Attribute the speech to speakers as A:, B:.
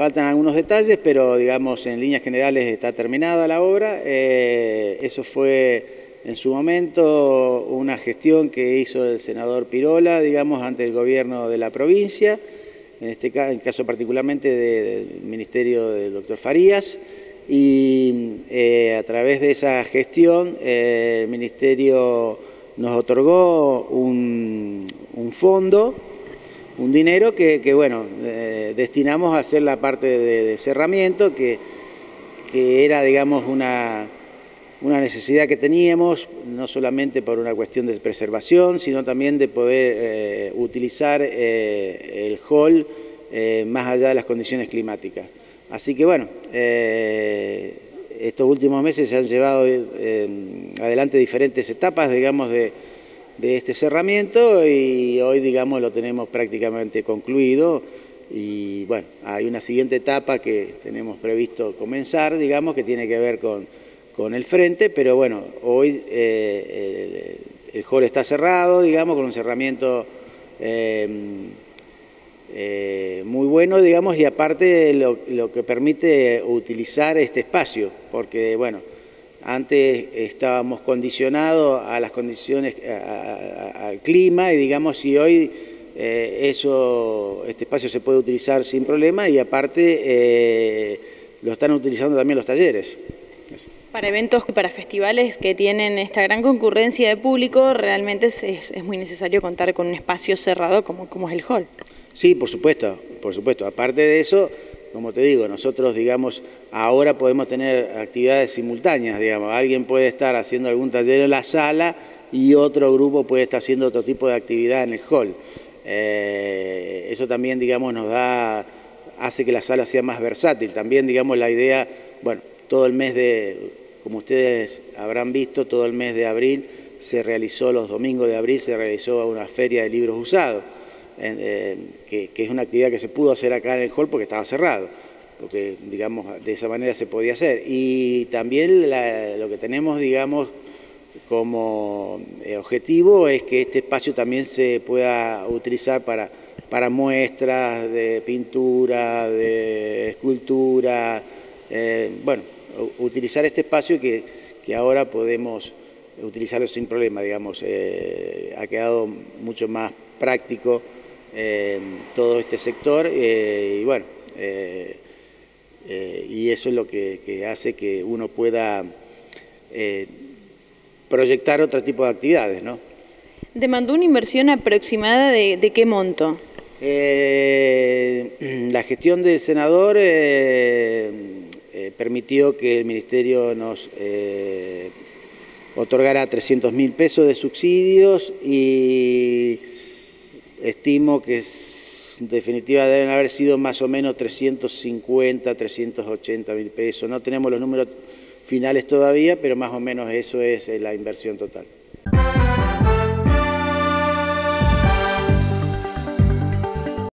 A: faltan algunos detalles, pero digamos en líneas generales está terminada la obra. Eh, eso fue en su momento una gestión que hizo el senador Pirola, digamos, ante el gobierno de la provincia, en este caso, en caso particularmente del ministerio del doctor Farías, y eh, a través de esa gestión el ministerio nos otorgó un, fondo, un dinero que, bueno, eh, destinamos a hacer la parte de, cerramiento, que, era, digamos, una, necesidad que teníamos, no solamente por una cuestión de preservación, sino también de poder eh, utilizar eh, el hall más allá de las condiciones climáticas. Así que bueno, estos últimos meses se han llevado adelante diferentes etapas, digamos, de, este cerramiento y hoy, digamos, lo tenemos prácticamente concluido. Y bueno, hay una siguiente etapa que tenemos previsto comenzar, digamos, que tiene que ver con, el frente, pero bueno, hoy eh, el, hall está cerrado, digamos, con un cerramiento... Eh, eh, muy bueno, digamos, y aparte lo, que permite utilizar este espacio, porque, bueno, antes estábamos condicionados a las condiciones, al clima, y digamos, y hoy eh, eso, este espacio se puede utilizar sin problema, y aparte eh, lo están utilizando también los talleres.
B: Para eventos y para festivales que tienen esta gran concurrencia de público, realmente es, es muy necesario contar con un espacio cerrado como, como es el hall.
A: Sí, por supuesto, por supuesto. Aparte de eso, como te digo, nosotros, digamos, ahora podemos tener actividades simultáneas, digamos. Alguien puede estar haciendo algún taller en la sala y otro grupo puede estar haciendo otro tipo de actividad en el hall. Eh, eso también, digamos, nos da, hace que la sala sea más versátil. También, digamos, la idea, bueno, todo el mes de, como ustedes habrán visto, todo el mes de abril se realizó, los domingos de abril se realizó una feria de libros usados. Eh, que, es una actividad que se pudo hacer acá en el hall porque estaba cerrado, porque digamos de esa manera se podía hacer. Y también lo que tenemos, digamos, como eh, objetivo es que este espacio también se pueda utilizar para, para muestras de pintura, de escultura, eh, bueno, utilizar este espacio que, que ahora podemos utilizarlo sin problema, digamos, ha quedado mucho más práctico todo este sector eh, y bueno, eh, eh, y eso es lo que, hace que uno pueda proyectar otro tipo de actividades. ¿no?
B: ¿Demandó una inversión aproximada de, qué monto?
A: la gestión del senador permitió que el Ministerio nos otorgara 300 mil pesos de subsidios y Estimo que en definitiva deben haber sido más o menos 350, 380 mil pesos. No tenemos los números finales todavía, pero más o menos eso es la inversión total.